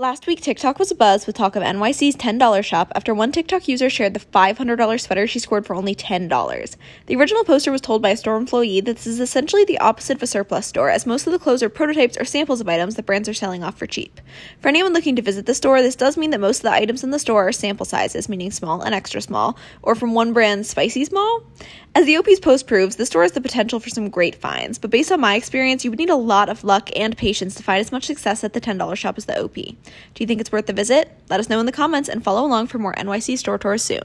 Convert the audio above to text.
Last week, TikTok was abuzz with talk of NYC's $10 shop after one TikTok user shared the $500 sweater she scored for only $10. The original poster was told by a store employee that this is essentially the opposite of a surplus store, as most of the clothes are prototypes or samples of items that brands are selling off for cheap. For anyone looking to visit the store, this does mean that most of the items in the store are sample sizes, meaning small and extra small, or from one brand's spicy small. As the OP's post proves, the store has the potential for some great finds, but based on my experience, you would need a lot of luck and patience to find as much success at the $10 shop as the OP. Do you think it's worth the visit? Let us know in the comments and follow along for more NYC store tours soon.